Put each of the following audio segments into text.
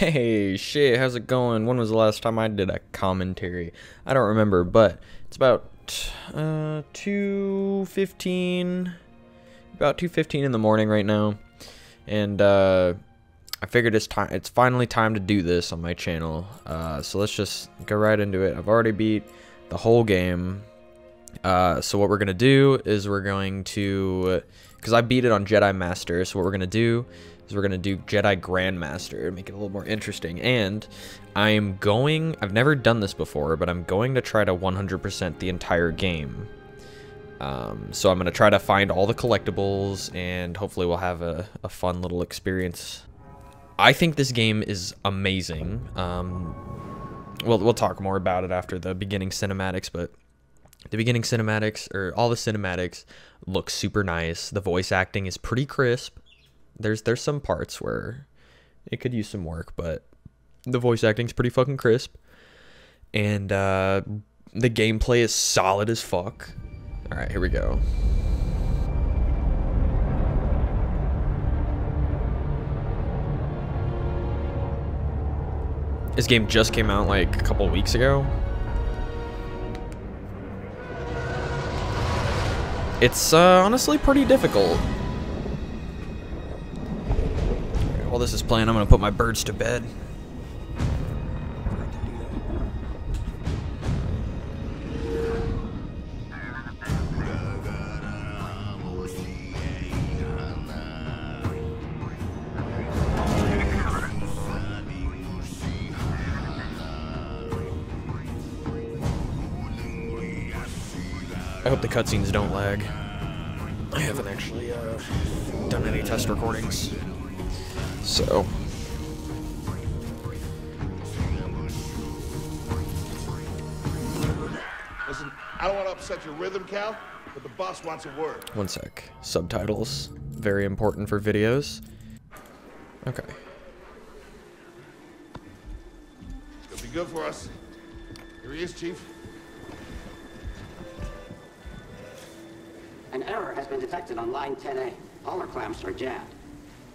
Hey, shit, how's it going? When was the last time I did a commentary? I don't remember, but it's about uh 2:15 about 2:15 in the morning right now. And uh I figured it's time it's finally time to do this on my channel. Uh so let's just go right into it. I've already beat the whole game. Uh so what we're going to do is we're going to cuz I beat it on Jedi Master, so what we're going to do is we're going to do Jedi Grandmaster, to make it a little more interesting. And I am going, I've never done this before, but I'm going to try to 100% the entire game. Um, so I'm going to try to find all the collectibles and hopefully we'll have a, a fun little experience. I think this game is amazing. Um, we'll, we'll talk more about it after the beginning cinematics, but the beginning cinematics, or all the cinematics, look super nice. The voice acting is pretty crisp there's there's some parts where it could use some work, but the voice acting's pretty fucking crisp. And uh, the gameplay is solid as fuck. Alright, here we go. This game just came out like a couple weeks ago. It's uh, honestly pretty difficult. While this is playing, I'm gonna put my birds to bed. I hope the cutscenes don't lag. I haven't actually uh, done any test recordings. So. Listen, I don't want to upset your rhythm, Cal, but the boss wants a word. One sec. Subtitles. Very important for videos. Okay. It's gonna be good for us. Here he is, Chief. An error has been detected on line 10A. All our clamps are jammed.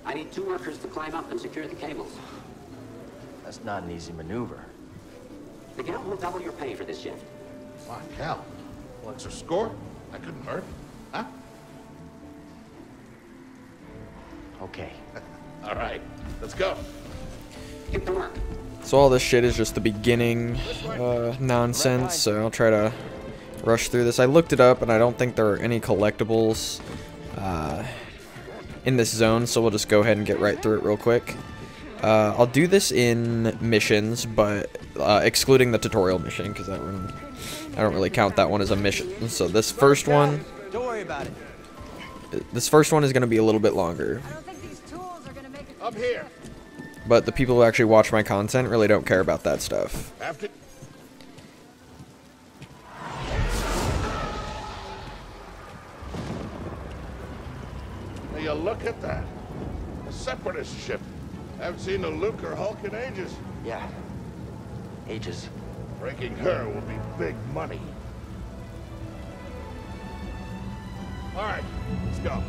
I need two workers to climb up and secure the cables. That's not an easy maneuver. The Miguel will double your pay for this shift. Fine, Cal. What's her score? That couldn't hurt. Huh? Okay. All right, let's go. Get to work. So all this shit is just the beginning uh, nonsense, so I'll try to rush through this. I looked it up, and I don't think there are any collectibles uh, in this zone, so we'll just go ahead and get right through it real quick. Uh, I'll do this in missions, but uh, excluding the tutorial mission, because that one, I don't really count that one as a mission. So this first one, Don't worry about it. this first one is going to be a little bit longer. I don't think these tools are gonna make it. Up here. But the people who actually watch my content really don't care about that stuff. After. Look at that. A separatist ship. Haven't seen a Lucrehulk in ages. Yeah. Ages. Breaking her will be big money. All right, let's go.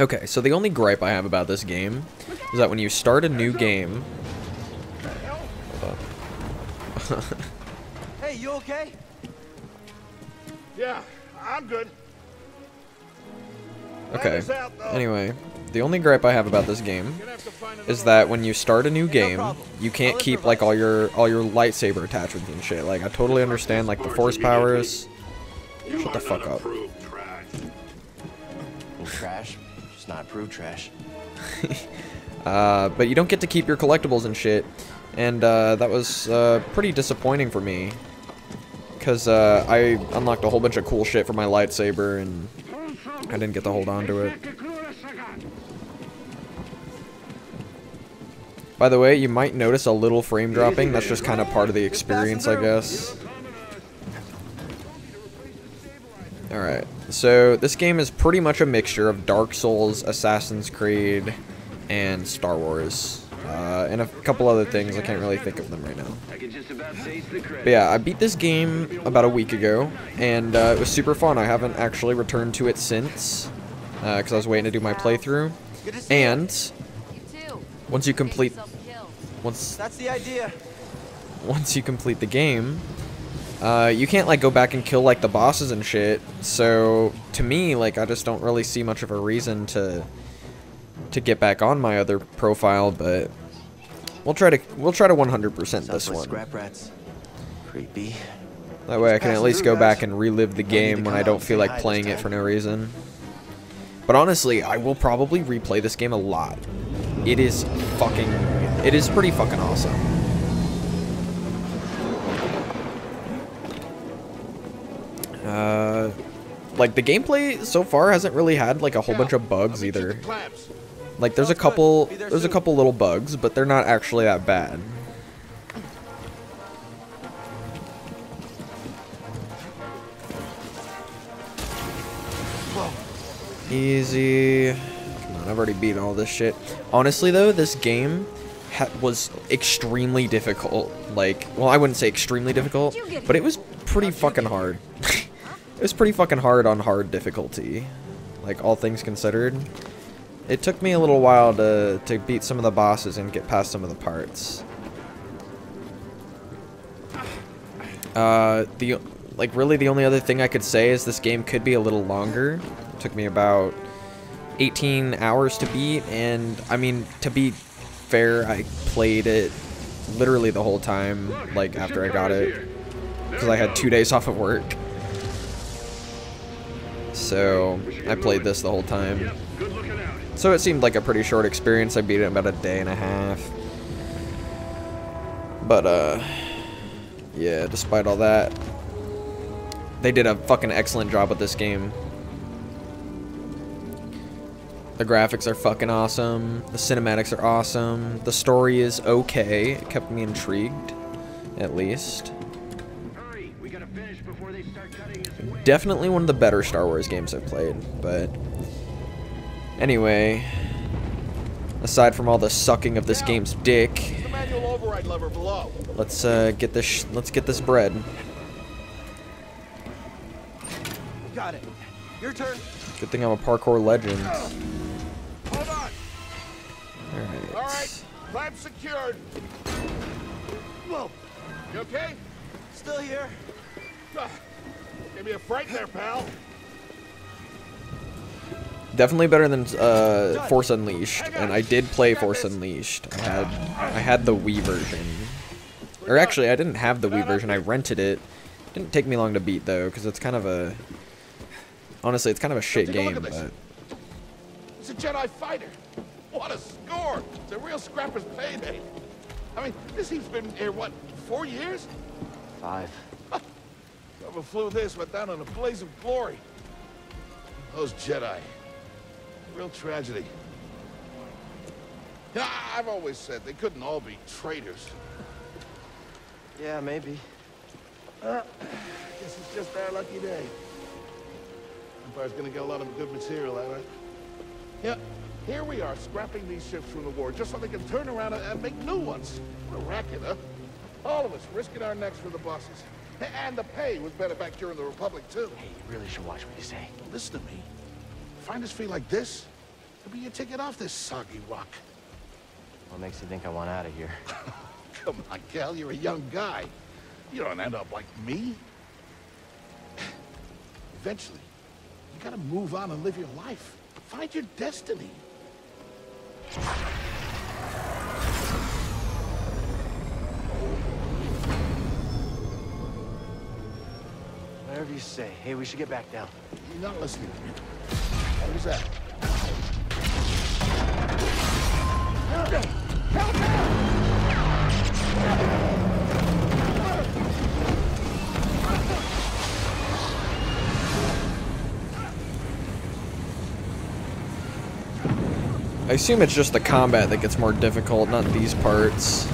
Okay, so the only gripe I have about this game is that when you start a new game... Hold up. Hey, you okay? Yeah, I'm good. Okay, Ladder's out, though. anyway, the only gripe I have about this game Gonna have to find another is that when you start a new game, you can't keep like all your all your lightsaber attachments and shit. Like I totally understand like the force powers. Shut the fuck up. Approved trash. Just not approved trash. Uh, but you don't get to keep your collectibles and shit, and uh, that was uh, pretty disappointing for me. Cause uh, I unlocked a whole bunch of cool shit for my lightsaber, and I didn't get to hold on to it. By the way, you might notice a little frame dropping. That's just kind of part of the experience, I guess. Alright, so this game is pretty much a mixture of Dark Souls, Assassin's Creed, and Star Wars. uh, and a couple other things. I can't really think of them right now. But yeah, I beat this game about a week ago, and uh, it was super fun. I haven't actually returned to it since, because I was waiting to do my playthrough. And once you complete, once That's the idea. once you complete the game, uh, you can't like go back and kill like the bosses and shit. So to me, like I just don't really see much of a reason to to get back on my other profile. But we'll try to we'll try to 100% this one. scrap rats. Creepy. That way I can at least go back and relive the game when I don't feel like playing it for no reason. But honestly, I will probably replay this game a lot. It is fucking it is pretty fucking awesome. Uh like the gameplay so far hasn't really had like a whole bunch of bugs either. Clamps. Like there's a couple there's a couple little bugs, but they're not actually that bad. Easy. Come on, I've already beaten all this shit. Honestly though, this game ha was extremely difficult. Like, well, I wouldn't say extremely difficult, but it was pretty fucking hard. it was pretty fucking hard on hard difficulty. Like all things considered. It took me a little while to, to beat some of the bosses and get past some of the parts. Uh, the like really the only other thing I could say is this game could be a little longer. It took me about 18 hours to beat, and I mean to be fair, I played it literally the whole time. Like after I got it, because I had two days off of work. So I played this the whole time. So it seemed like a pretty short experience. I beat it in about a day and a half. But, uh, yeah, despite all that, they did a fucking excellent job with this game. The graphics are fucking awesome. The cinematics are awesome. The story is okay. It kept me intrigued, at least. Definitely one of the better Star Wars games I've played, but anyway, aside from all the sucking of this game's dick, The manual override lever below. let's uh, get this sh let's get this bread. Got it. Your turn. Good thing I'm a parkour legend. Hold on. Alright. All right. Clamp secured. Whoa. You okay? Still here. Ah, Give me a fright there, pal. Definitely better than uh, Force Unleashed, and I did play Force Unleashed. I had I had the Wii version, or actually I didn't have the Wii version. I rented it. Didn't take me long to beat though, because it's kind of a honestly it's kind of a shit take game. at. But It's a Jedi fighter. What a score. It's a real scrapper's payday. I mean, this he's been here, what, four years? Five. Whoever flew this went down in a blaze of glory. Those Jedi. Real tragedy. Yeah, I've always said they couldn't all be traitors. Yeah, maybe. Uh, guess it's just our lucky day. Empire's gonna get a lot of good material out of it. Yeah, here we are, scrapping these ships from the war just so they can turn around and, and make new ones. What a racket, huh? All of us risking our necks for the bosses. And the pay was better back during the Republic, too. Hey, you really should watch what you say. Listen to me. Find us free like this, it'll be your ticket off this soggy rock. What makes you think I want out of here? Come on, Cal, you're a young guy. You don't end up like me. Eventually, you gotta move on and live your life. Find your destiny. Whatever you say. Hey, we should get back down. You're not listening to me. What was that? I assume it's just the combat that gets more difficult, not these parts.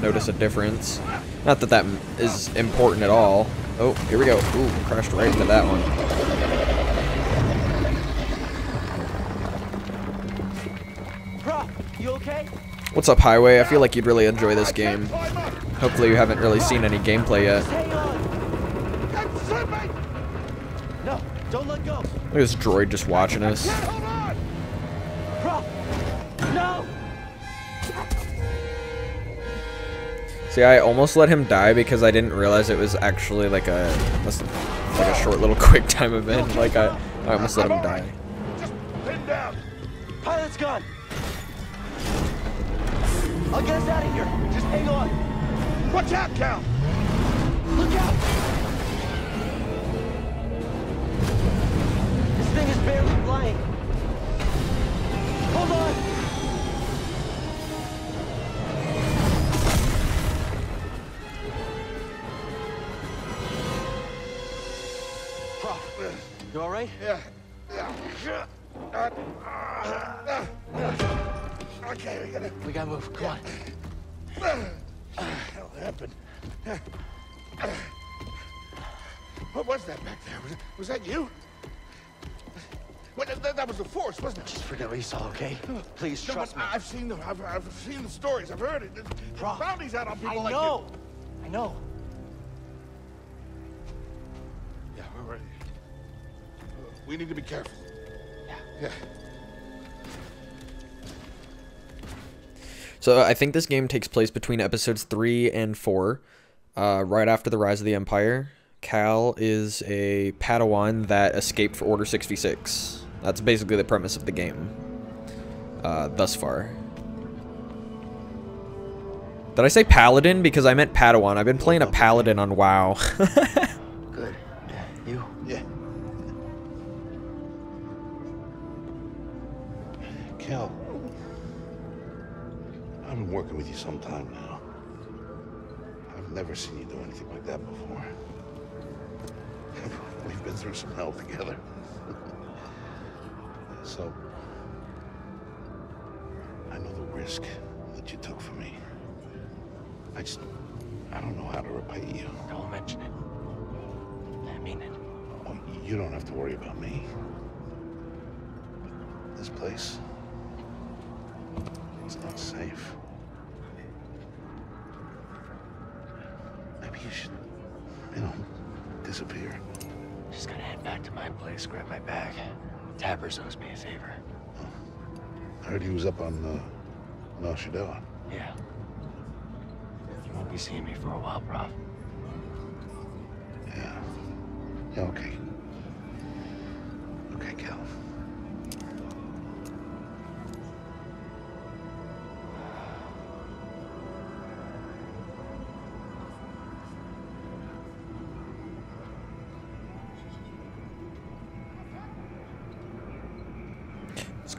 Notice a difference. Not that that is important at all. Oh, here we go. Ooh, crashed right into that one. What's up, Highway? I feel like you'd really enjoy this game. Hopefully you haven't really seen any gameplay yet. Hang on. I'm slipping! No, don't let go. Look at this droid just watching us. Hold on! Prauf. No. See, I almost let him die because I didn't realize it was actually like a like a short little quick time event. Like I, I almost let him die. Just pin down. Pilot's gone. I'll get us out of here. Just hang on. Watch out, Cal! Look out. This thing is barely flying. Hold on. Prauf, you all right? Yeah. Okay, we gotta. We gotta move. Come on. hell happened? What was that back there? Was, was that you? What, that, that was the force, wasn't it? Just forget what you saw, okay? Please No, trust me. I've seen the I've, I've seen the stories. I've heard it. Prauf, bounties out on people I like know. I know. Yeah, we're ready. Uh, we need to be careful. Yeah. Yeah. So I think this game takes place between episodes three and four, uh, right after the rise of the Empire. Cal is a Padawan that escaped for Order 66. That's basically the premise of the game, uh, thus far. Did I say Paladin? Because I meant Padawan. I've been playing a Paladin on WoW. with you some time now. I've never seen you do anything like that before. We've been through some hell together. so, I know the risk that you took for me. I just, I don't know how to repay you. Don't mention it. I mean it. Oh, you don't have to worry about me. This place, it's not safe. Maybe you should, you know, disappear. Just gotta head back to my place, grab my bag. Tappers owes me a favor. I heard he was up on, uh, on. Yeah. You won't be seeing me for a while, Prauf. Yeah. Yeah. Okay,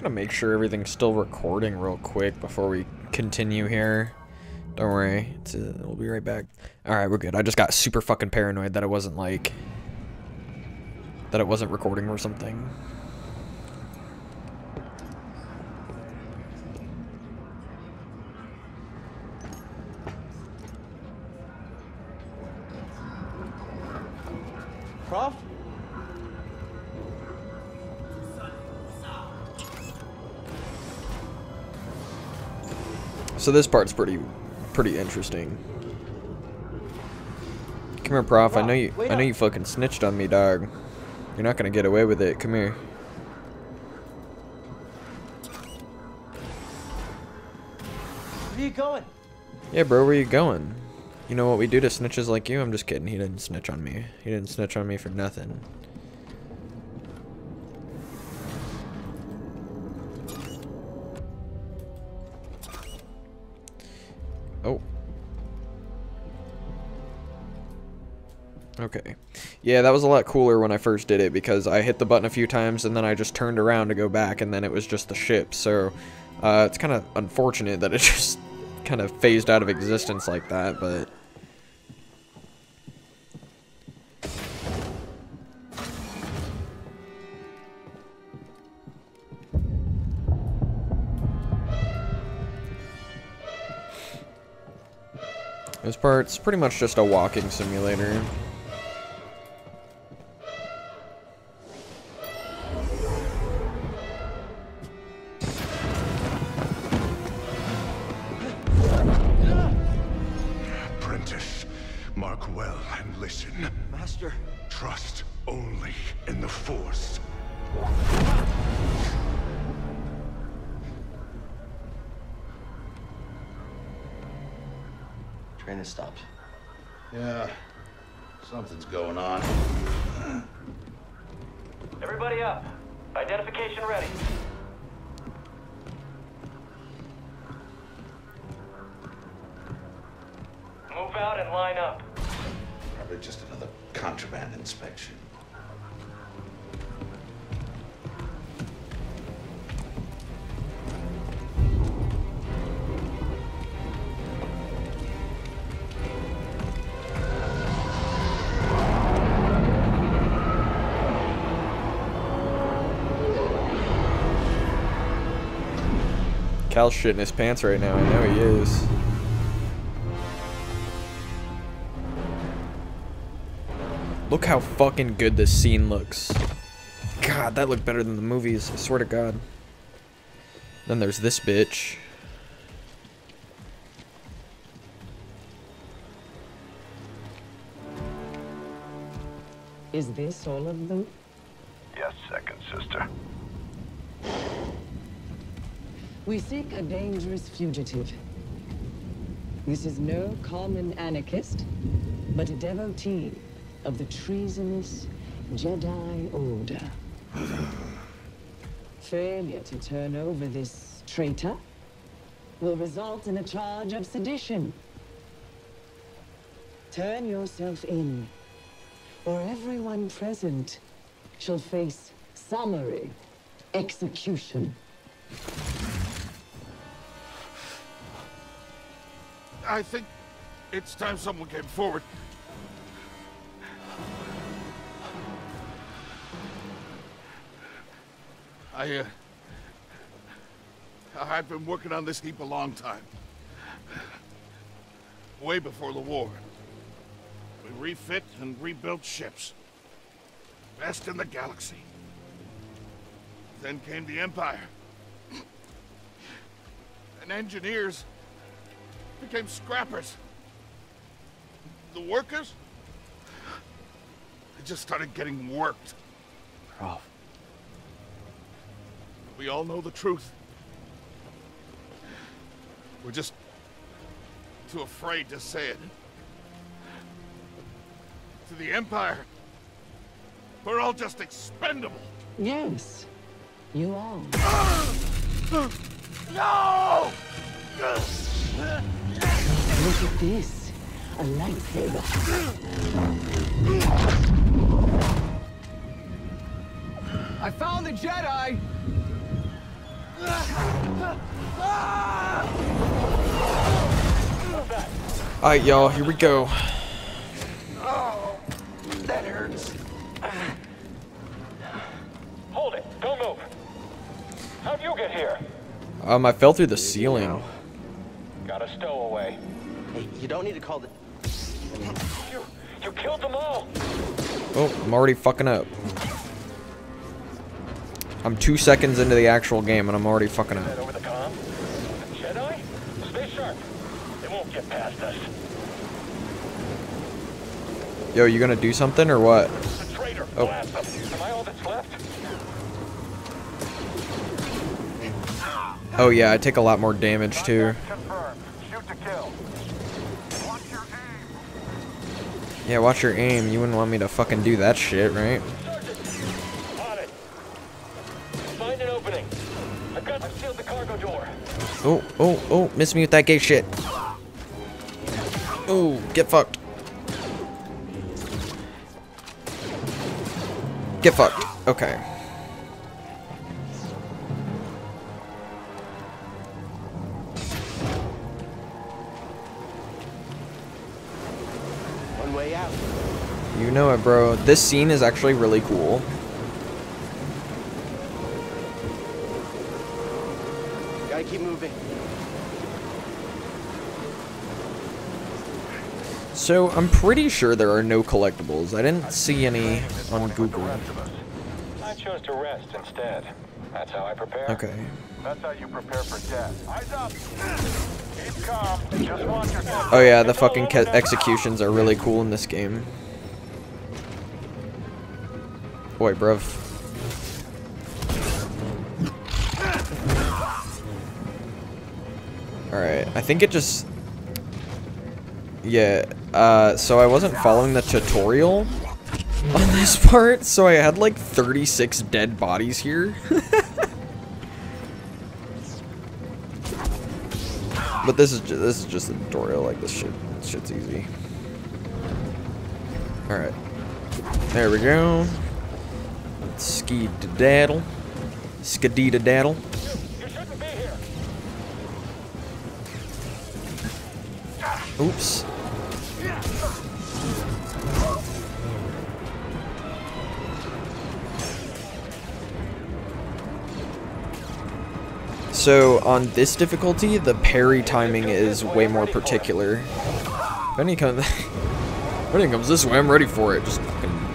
gonna make sure everything's still recording real quick before we continue here. Don't worry, it's, uh, we'll be right back. All right, we're good. I just got super fucking paranoid that it wasn't like that it wasn't recording or something. So this part's pretty pretty interesting. Come here, Prauf. I know you I know you fucking snitched on me, dog. You're not gonna get away with it. Come here. Where are you going? Yeah, bro, where are you going? You know what we do to snitches like you? I'm just kidding. He didn't snitch on me. He didn't snitch on me for nothing. Yeah, that was a lot cooler when I first did it because I hit the button a few times and then I just turned around to go back and then it was just the ship. So, uh, it's kind of unfortunate that it just kind of phased out of existence like that, but... This part's pretty much just a walking simulator. Cal's shitting his pants right now. I know he is. Look how fucking good this scene looks. God, that looked better than the movies. I swear to God. Then there's this bitch. Is this all of them? Yes, second sister. We seek a dangerous fugitive. This is no common anarchist, but a devotee of the treasonous Jedi Order. Failure to turn over this traitor will result in a charge of sedition. Turn yourself in, or everyone present shall face summary execution. I think it's time someone came forward. I, uh... I've been working on this heap a long time. Way before the war. We refit and rebuilt ships. Best in the galaxy. Then came the Empire. And engineers became scrappers. The workers? They just started getting worked. Ralph. We all know the truth. We're just too afraid to say it. To the Empire, we're all just expendable. Yes, you are. No! Look at this. A lightsaber. I found the Jedi! Alright, y'all, here we go. Oh, That hurts. Hold it. Don't move. How'd you get here? Um, I fell through the ceiling. You don't need to call the. You, you killed them all. Oh, I'm already fucking up. I'm two seconds into the actual game and I'm already fucking up. over the comm. The Jedi? Stay sharp. They won't get past us. Yo, you gonna do something or what? Oh. Am I all that's left? Oh yeah, I take a lot more damage too. Yeah, watch your aim. You wouldn't want me to fucking do that shit, right? Sergeant. On it. Find an opening. I've got. I've sealed the cargo door. Oh, oh, oh, miss me with that gay shit. Oh, get fucked. Get fucked. Okay. Way out. You know it, bro. This scene is actually really cool. Gotta keep moving. So, I'm pretty sure there are no collectibles. I didn't see any on Google. I chose to rest instead. That's how I prepare. Okay. That's how you prepare for death. Eyes up. Oh yeah, the fucking executions are really cool in this game. Boy, bruv. Alright, I think it just... Yeah, uh, so I wasn't following the tutorial on this part, so I had like 36 dead bodies here. but this is ju this is just a tutorial, like this shit, this shit's easy. Alright. There we go. Ski daddle. Skadita daddle. Oops. So on this difficulty, the parry timing is way more particular. If any comes, if any comes this way, I'm ready for it. Just fucking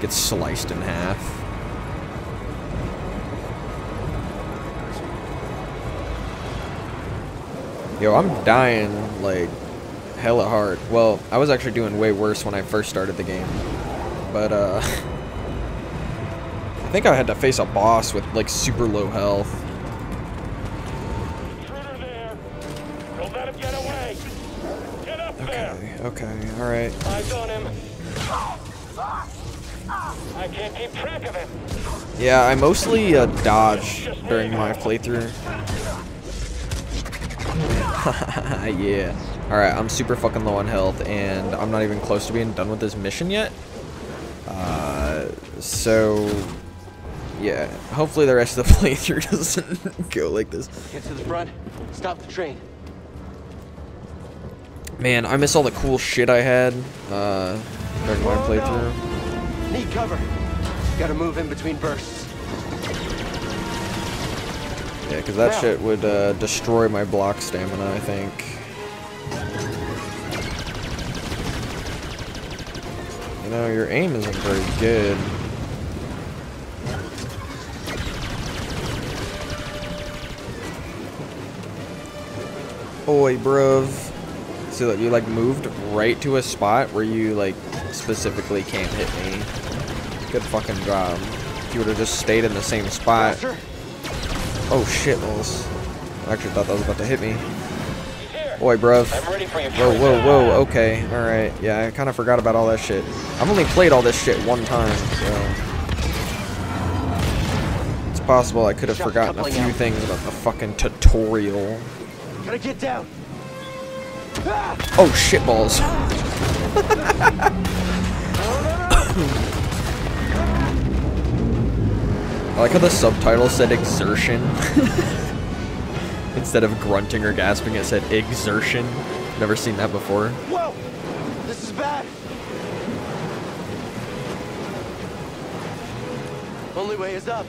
gets sliced in half. Yo, I'm dying like hella hard. Well, I was actually doing way worse when I first started the game. But, uh... I think I had to face a boss with, like, super low health. Alright. Eyes on him. I can't keep track of him. Yeah, I mostly uh, dodge during my playthrough. yeah. Alright, I'm super fucking low on health, and I'm not even close to being done with this mission yet. Uh, so... Yeah, hopefully the rest of the playthrough doesn't go like this. Get to the front. Stop the train. Man, I miss all the cool shit I had uh, during my playthrough. Need cover. Gotta move in between bursts. Yeah, because that shit would uh, destroy my block stamina, I think. You know, your aim isn't very good. Oi, bruv. So that you like moved right to a spot where you like specifically can't hit me. Good fucking job. If you would have just stayed in the same spot. Oh shit, Moles. I actually thought that was about to hit me. Boy, bruv. I'm ready for you. Whoa, whoa, whoa, okay, alright. Yeah, I kind of forgot about all that shit. I've only played all this shit one time, so... It's possible I could have forgotten a few things about the fucking tutorial. Gotta get down. Oh, shit balls. I like how the subtitle said exertion. Instead of grunting or gasping, it said exertion. Never seen that before. Whoa! This is bad. Only way is up.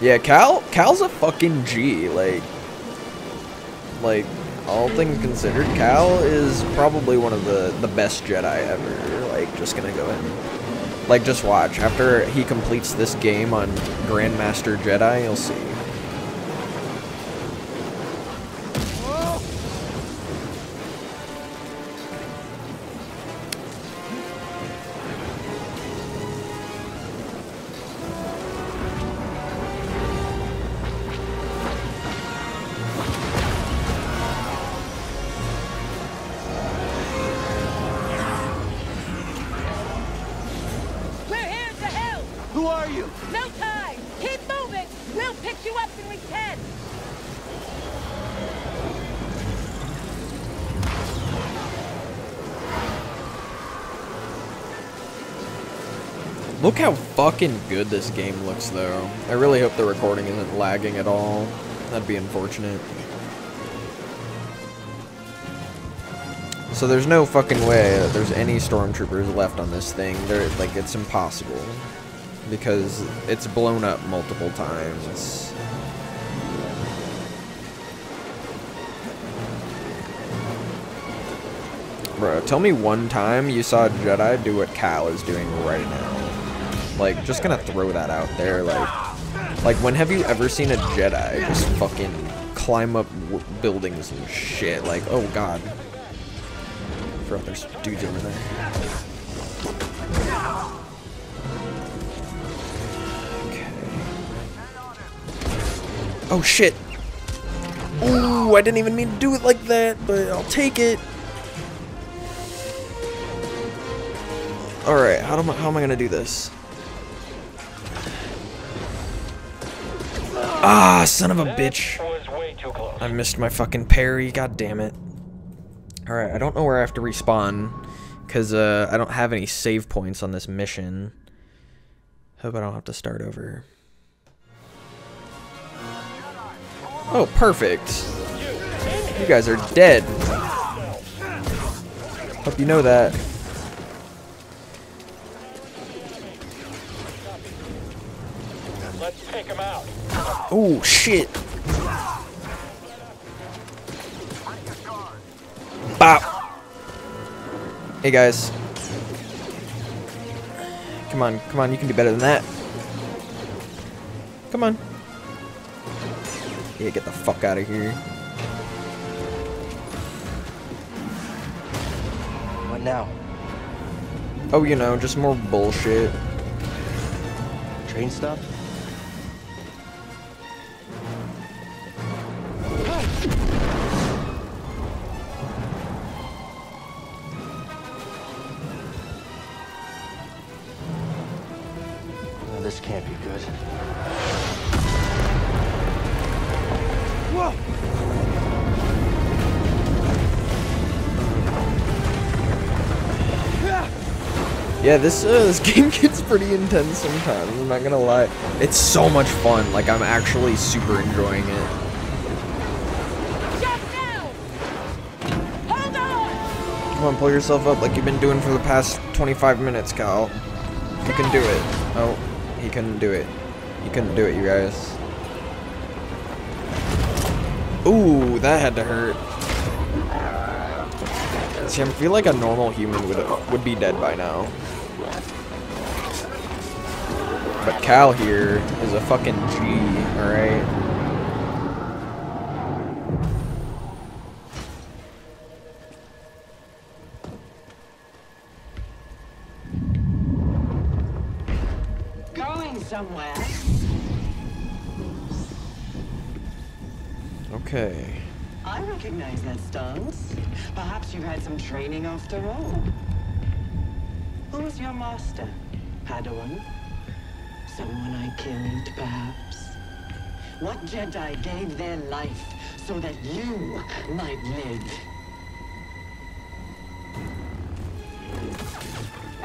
Yeah, Cal Cal's a fucking G, like like all things considered, Cal is probably one of the the best Jedi ever. Like just to go in. Like just watch after he completes this game on Grandmaster Jedi, you'll see. Look how fucking good this game looks though. I really hope the recording isn't lagging at all. That'd be unfortunate. So there's no fucking way that there's any stormtroopers left on this thing. They're like it's impossible because it's blown up multiple times. Bro, tell me one time you saw a Jedi do what Cal is doing right now. Like, just gonna throw that out there. Like, like when have you ever seen a Jedi just fucking climb up buildings and shit. Like, oh god. Forgot there's dudes over there. Okay. Oh shit. Ooh, I didn't even mean to do it like that, but I'll take it. Alright, how, do I- how am I gonna do this? Ah, son of a bitch. was way too close. I missed my fucking parry, god damn it. Alright, I don't know where I have to respawn, because uh, I don't have any save points on this mission. Hope I don't have to start over. Oh, perfect. You guys are dead. Hope you know that. Let's take him out. Oh, shit. Bop. Hey, guys. Come on, come on, you can do better than that. Come on. Yeah, get the fuck out of here. What now? Oh, you know, just more bullshit. Train stuff? Yeah, this uh, this game gets pretty intense sometimes. I'm not gonna lie. It's so much fun. Like I'm actually super enjoying it. Come on, pull yourself up like you've been doing for the past 25 minutes, Cal. You can do it. Oh, he couldn't do it. He couldn't do it, you guys. Ooh, that had to hurt. See, I feel like a normal human would would be dead by now. But Cal here is a fucking G, alright? Going somewhere. Okay. I recognize that stance. Perhaps you've had some training after all. Who's your master? Padawan? Someone I killed, perhaps? What Jedi gave their life so that you might live?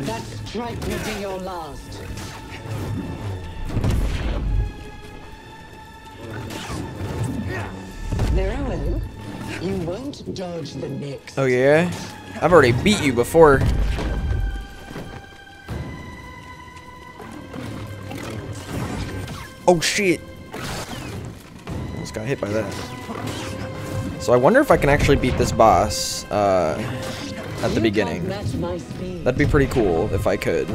That strike will be your last. Very. You won't dodge the next. Oh yeah? I've already beat you before. Oh shit. Almost got hit by that. So I wonder if I can actually beat this boss uh, at the beginning. That'd be pretty cool if I could.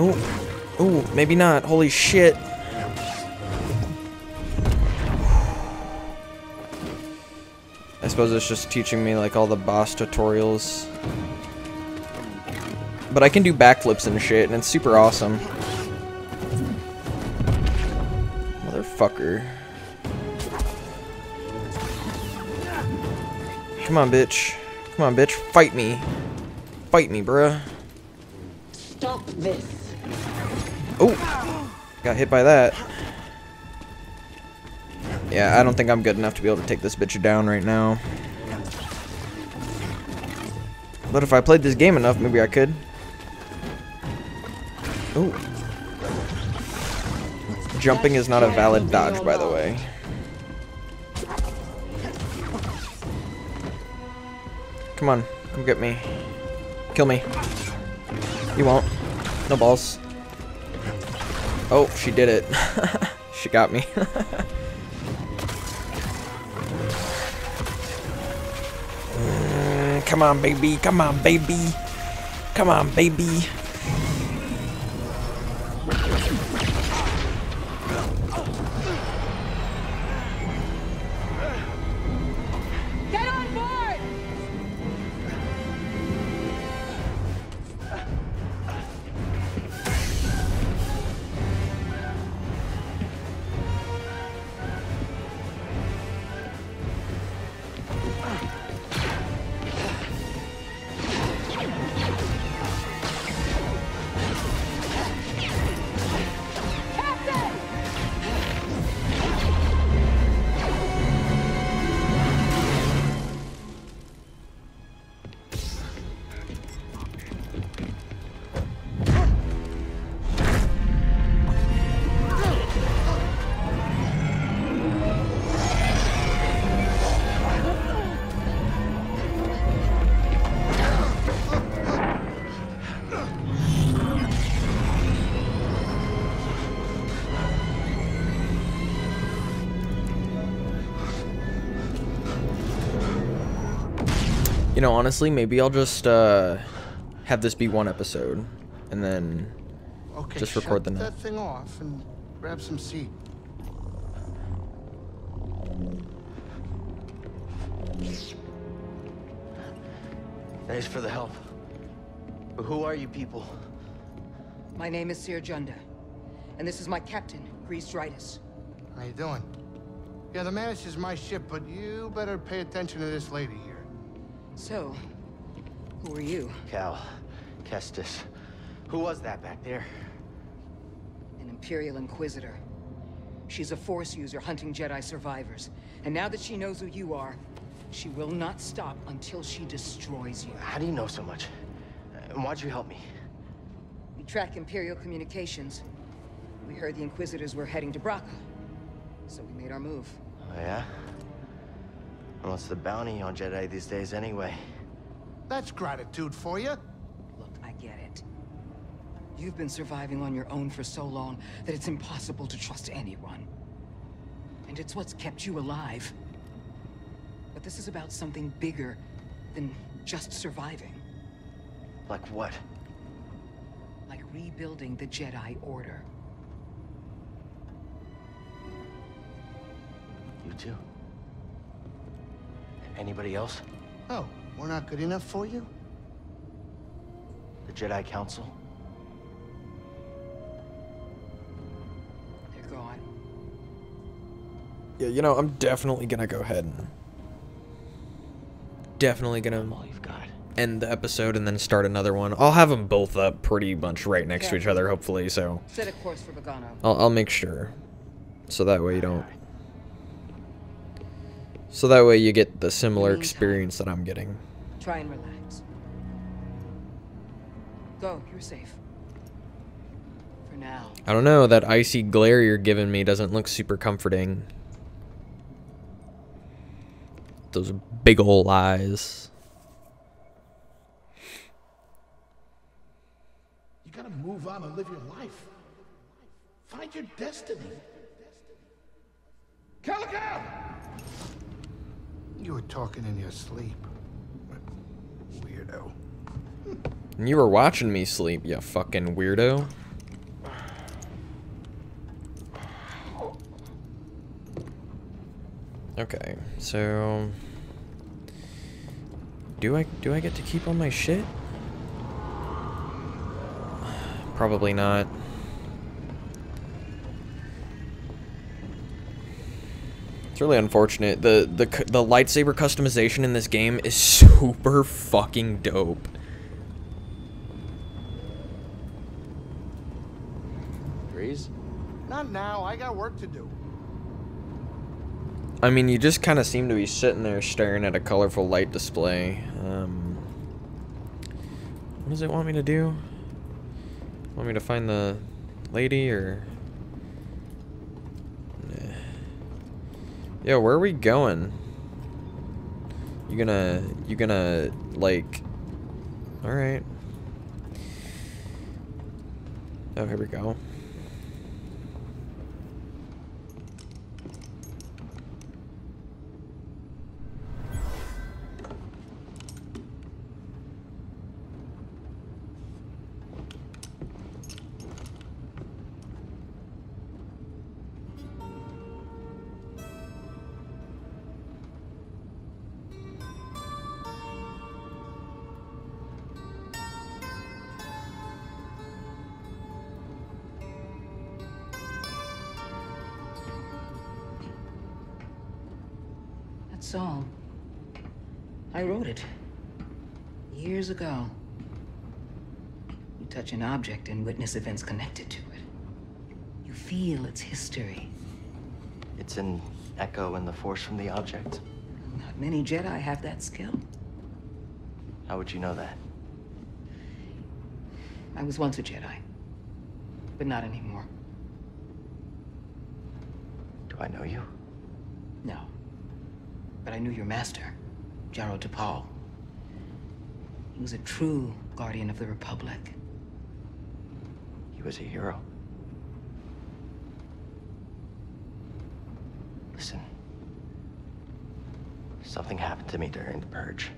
Oh, oh, maybe not. Holy shit. I suppose it's just teaching me like all the boss tutorials. But I can do backflips and shit, and it's super awesome. Motherfucker. Come on, bitch. Come on, bitch. Fight me. Fight me, bruh. Stop this. Oh! Got hit by that. Yeah, I don't think I'm good enough to be able to take this bitch down right now. But if I played this game enough, maybe I could. Oh. Jumping is not a valid dodge, by the way. Come on, come get me. Kill me. You won't. No balls. Oh, she did it. she got me. Mm, come on, baby. Come on, baby. Come on, baby. You know, honestly, maybe I'll just uh, have this be one episode, and then Okay, Just record shut the that thing off and grab some seat. Thanks for the help. But who are you people? My name is Cere Junda, and this is my captain, Greez Dritus. How you doing? Yeah, the Mantis is my ship, but you better pay attention to this lady here. So, who are you? Cal. Kestis. Who was that back there? An Imperial Inquisitor. She's a Force user hunting Jedi survivors. And now that she knows who you are, she will not stop until she destroys you. How do you know so much? And why'd you help me? We track Imperial communications. We heard the Inquisitors were heading to Bracca. So we made our move. Oh, yeah? And what's the bounty on Jedi these days anyway? That's gratitude for you. Look, I get it. You've been surviving on your own for so long that it's impossible to trust anyone. And it's what's kept you alive. But this is about something bigger than just surviving. Like what? Like rebuilding the Jedi Order. You too? Anybody else? Oh, we're not good enough for you? The Jedi Council? They're gone. yeah, you know, I'm definitely gonna go ahead and definitely gonna All you've got. end the episode and then start another one. I'll have them both up pretty much right next to each other, hopefully. So Set a course for Bogano. I'll I'll make sure, so that way you don't. So that way you get the similar Meantime. experience that I'm getting. Try and relax. Go, you're safe. For now. I don't know, that icy glare you're giving me doesn't look super comforting. Those big ol' eyes. You gotta move on and live your life. Find your destiny. Calico! You were talking in your sleep. Weirdo. You were watching me sleep, you fucking weirdo. Okay, so do I do I get to keep all my shit? Probably not. It's really unfortunate. The the the lightsaber customization in this game is super fucking dope. Greez? Not now. I got work to do. I mean, you just kind of seem to be sitting there staring at a colorful light display. Um, what does it want me to do? Want me to find the lady or? Yo, where are we going? You gonna, you gonna like? All right. Oh, here we go. Song. I wrote it. Years ago. You touch an object and witness events connected to it. You feel its history. It's an echo in the force from the object. Not many Jedi have that skill. How would you know that? I was once a Jedi, but not anymore. Do I know you? I knew your master, Jaro Tapal. He was a true guardian of the Republic. He was a hero. Listen. Something happened to me during the purge.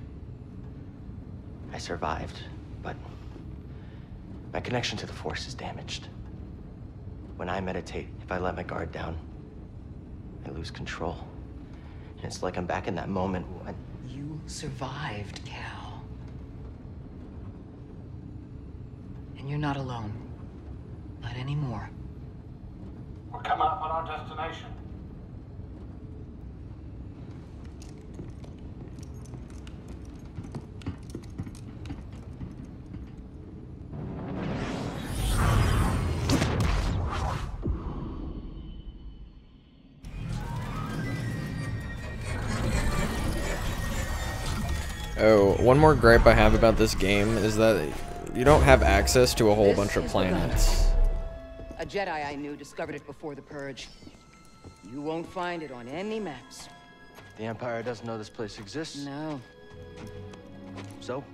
I survived, but my connection to the Force is damaged. When I meditate, if I let my guard down, I lose control. And it's like I'm back in that moment when. You survived, Cal. And you're not alone. Not anymore. We're coming up on our destination. One more gripe I have about this game is that you don't have access to a whole This bunch of is the gun. planets. A Jedi I knew discovered it before the Purge. You won't find it on any maps. The Empire doesn't know this place exists. No. So,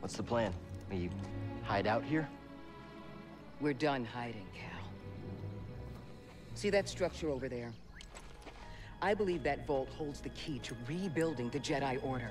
what's the plan? Will you hide out here? We're done hiding, Cal. See that structure over there? I believe that vault holds the key to rebuilding the Jedi Order.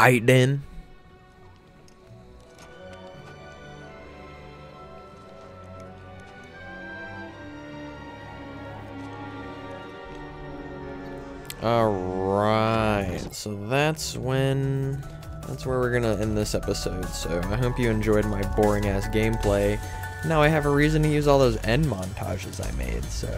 I then. Alright, so that's when that's where we're gonna end this episode. So I hope you enjoyed my boring ass gameplay. Now I have a reason to use all those end montages I made, so